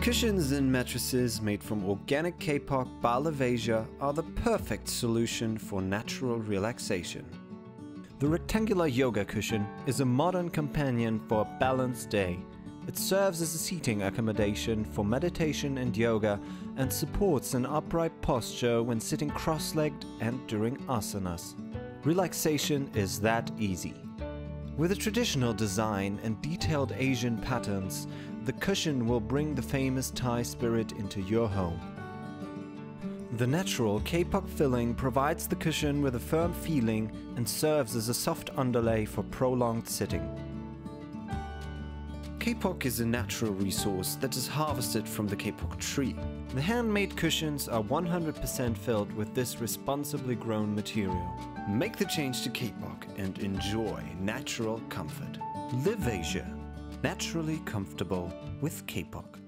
Cushions and mattresses made from organic kapok by livasia are the perfect solution for natural relaxation. The rectangular yoga cushion is a modern companion for a balanced day. It serves as a seating accommodation for meditation and yoga and supports an upright posture when sitting cross-legged and during asanas. Relaxation is that easy. With a traditional design and detailed Asian patterns, the cushion will bring the famous Thai spirit into your home. The natural kapok filling provides the cushion with a firm feeling and serves as a soft underlay for prolonged sitting. Kapok is a natural resource that is harvested from the kapok tree. The handmade cushions are 100% filled with this responsibly grown material. Make the change to kapok and enjoy natural comfort. livasia naturally comfortable with Kapok.